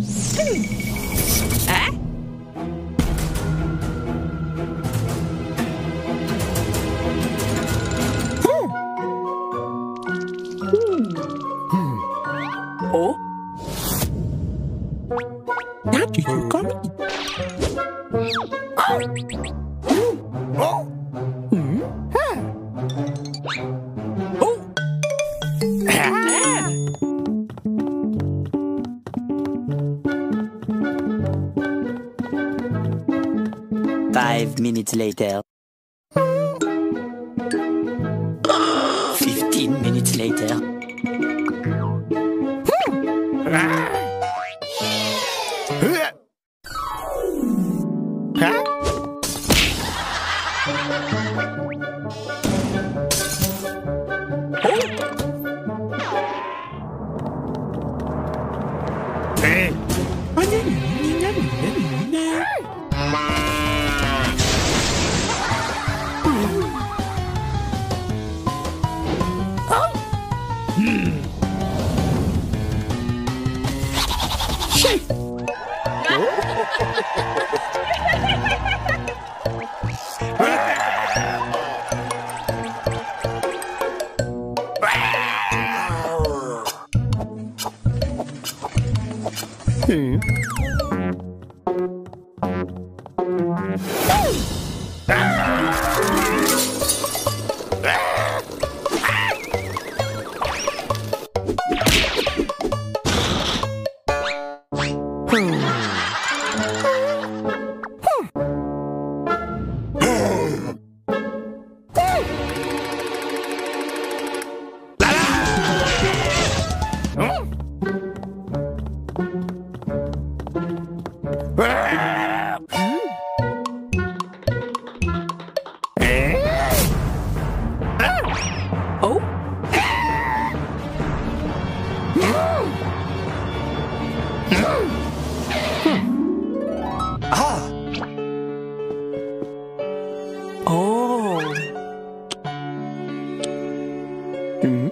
嗯，哎，嗯，嗯，哦，哪有这么高？Five minutes later. Fifteen minutes later. Hả? Ê. Ah! 砰嗯。